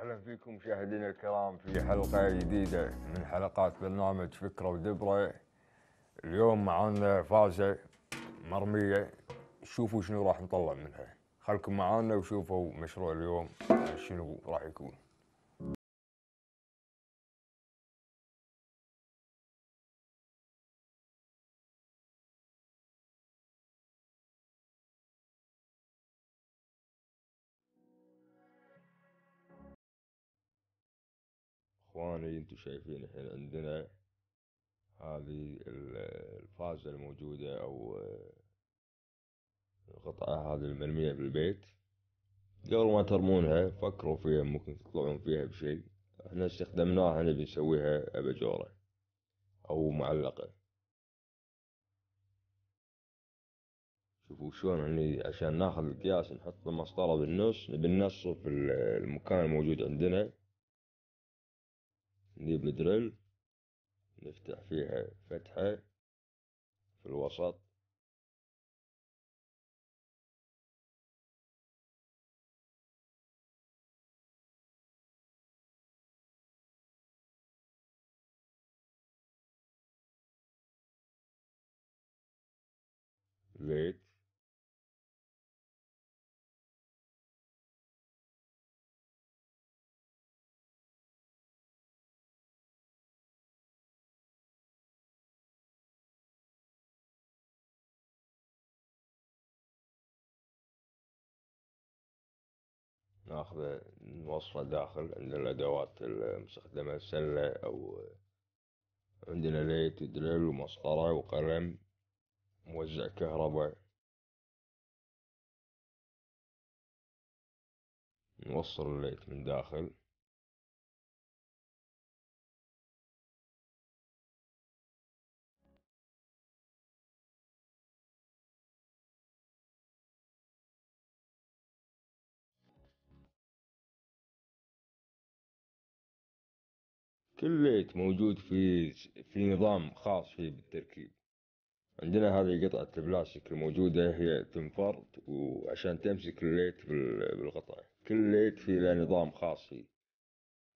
أهلا فيكم مشاهدينا الكرام في حلقة جديدة من حلقات برنامج فكرة ودبرة. اليوم معانا فازة مرمية. شوفوا شنو راح نطلع منها. خلكم معانا وشوفوا مشروع اليوم شنو راح يكون. اخواني أنتم شايفين الحين عندنا هذه الفازة الموجودة أو القطعة هذه المرمية بالبيت. قبل ما ترمونها فكروا فيها ممكن تطلعون فيها بشيء. إحنا استخدمناها نبي نسويها أباجورة أو معلقة. شوفوا شلون هني عشان ناخذ القياس نحط المسطرة بالنص نبي ننصف المكان الموجود عندنا. نجيب الدريل نفتح فيها فتحة في الوسط. زيت. ناخذه نوصله داخل عندنا الأدوات المستخدمة سلة أو عندنا ليت ودريل ومسطرة وقلم موزع كهرباء. نوصل الليت من داخل. كل light موجود في في نظام خاص فيه بالتركيب. عندنا هذه قطعة البلاستيك الموجودة هي تنفرد وعشان تمسك ال light بالقطعة كل light فيه له نظام خاص فيه.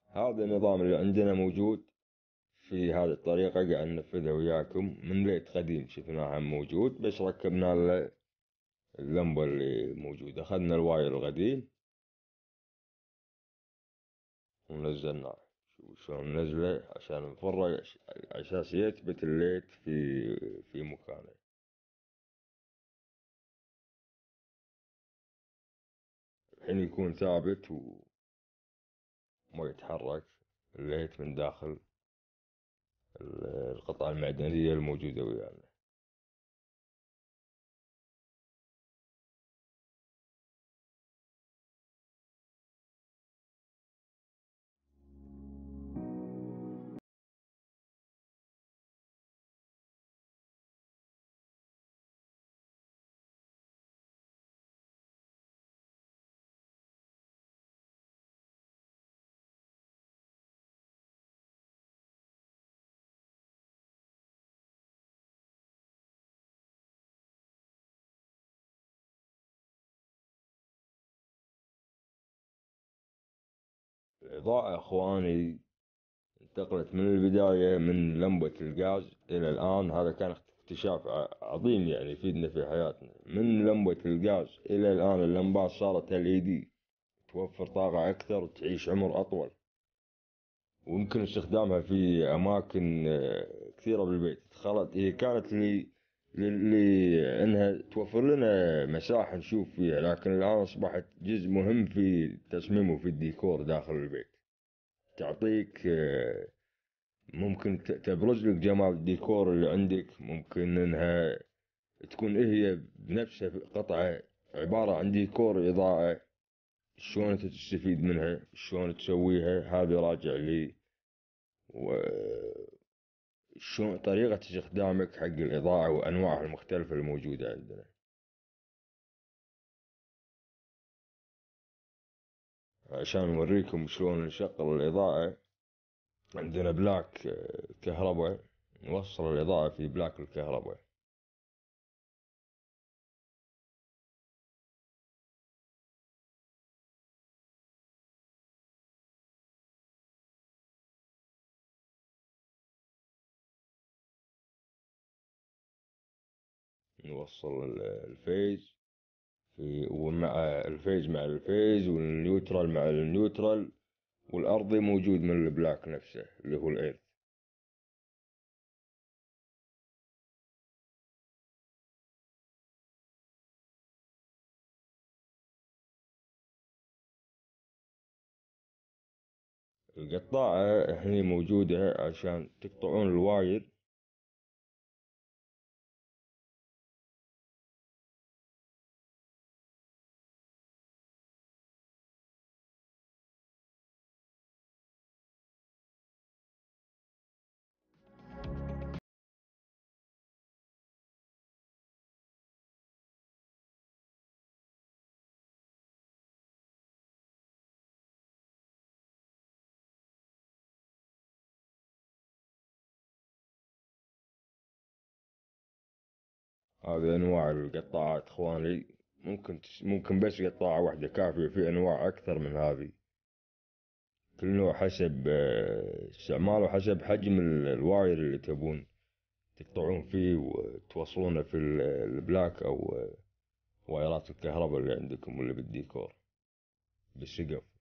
هذا النظام اللي عندنا موجود في هذه الطريقة قاعد ننفذها وياكم. من light قديم شفناها موجود بس ركبنا اللمبة اللي موجودة. أخذنا ال wire القديم ونزلناه. شلون نزله عشان نفرغ أساس يثبت الليت في في مكانه. الحين يكون ثابت وما يتحرك. الليت من داخل القطعة المعدنية الموجودة ويانا. الإضاءة إخواني انتقلت من البداية من لمبة الغاز إلى الآن. هذا كان اكتشاف عظيم يعني يفيدنا في حياتنا. من لمبة الغاز إلى الآن اللمبات صارت ال توفر طاقة أكثر وتعيش عمر أطول. ويمكن استخدامها في أماكن آه، كثيرة بالبيت. دخلت هي كانت لي لأنها توفر لنا مساحة نشوف فيها لكن الآن أصبحت جزء مهم في التصميم وفي الديكور داخل البيت. تعطيك آه، ممكن تبرز لك جمال الديكور اللي عندك ممكن إنها تكون هي بنفسها قطعة عبارة عن ديكور إضاءة. شلون أنت تستفيد منها؟ شلون تسويها؟ هذا راجع لي. و شلون طريقة استخدامك حق الإضاءة وأنواعها المختلفة الموجودة عندنا؟ عشان نوريكم شلون نشغل الإضاءة عندنا plug كهرباء نوصل الإضاءة في plug الكهرباء. نوصل الفيز في ومع الفيز مع الفيز والنيوترال مع النيوترال والأرضي موجود من ال plug نفسه اللي هو ال earth. القطاعة هني موجودة عشان تقطعون ال wire هذه أنواع القطاعات إخواني. ممكن تش... ممكن بس قطاعة واحدة كافية في أنواع أكثر من هذه. كل نوع حسب آه، استعماله حسب حجم ال wire اللي تبون تقطعون فيه وتوصلونه في ال plug أو آه، وايرات الكهرباء اللي عندكم واللي بالديكور. بالسقف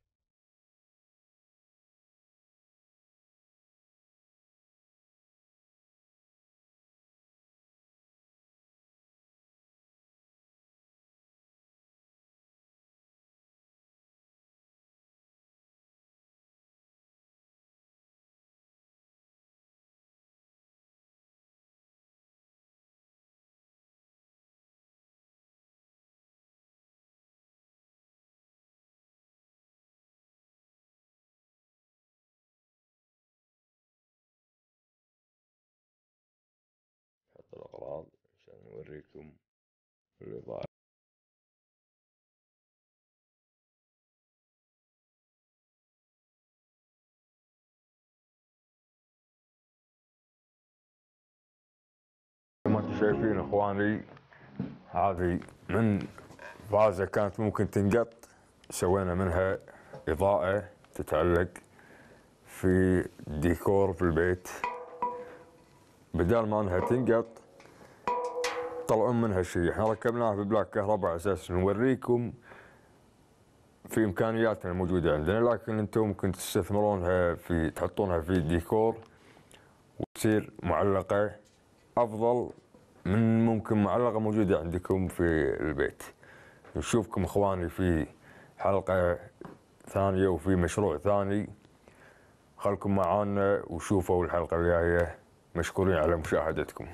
الأغراض عشان نوريكم الإضاءة. ما أنتم شايفين إخواني هذه من فازة كانت ممكن تنقط. سوينا منها إضاءة تتعلق في ديكور في البيت. بدال ما إنها تنقط طلعون منها شيء إحنا ركبناها ببلاك كهرباء على أساس نوريكم في إمكانياتنا الموجوده عندنا لكن أنتم ممكن تستثمرونها في تحطونها في ديكور وتصير معلقة أفضل من ممكن معلقة موجودة عندكم في البيت. نشوفكم إخواني في حلقة ثانية وفي مشروع ثاني. خلكم معانا وشوفوا الحلقة الجاية. مشكورين على مشاهدتكم.